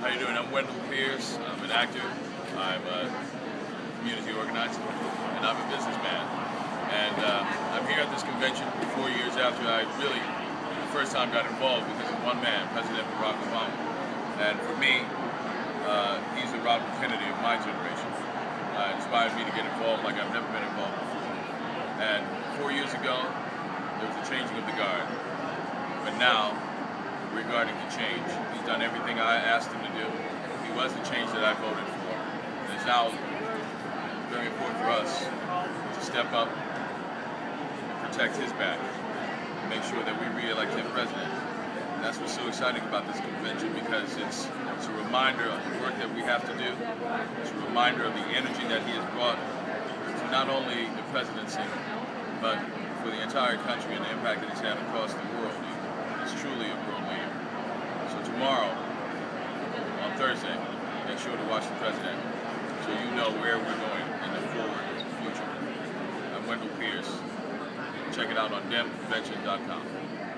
How you doing? I'm Wendell Pierce. I'm an actor. I'm a community organizer, and I'm a businessman. And uh, I'm here at this convention four years after I really, the first time got involved because of one man, President Barack Obama. And for me, uh, he's the Robert Kennedy of my generation. Uh, inspired me to get involved like I've never been involved before. And four years ago, there was a changing of the guard. But now, regarding the change. He's done everything I asked him to do. He was the change that I voted for. And it's now very important for us to step up and protect his back, make sure that we re-elect him president. And that's what's so exciting about this convention because it's, it's a reminder of the work that we have to do. It's a reminder of the energy that he has brought to not only the presidency, but for the entire country and the impact that he's had across the world. He's truly a world leader. So tomorrow, on Thursday, make sure to watch the president so you know where we're going in the forward future. I'm Wendell Pierce. Check it out on demconvention.com.